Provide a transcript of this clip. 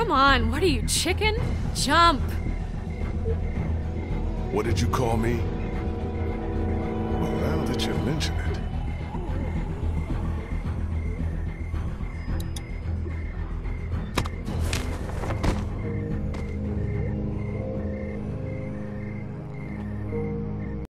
Come on, what are you, chicken? Jump! What did you call me? Well, now that you mention it,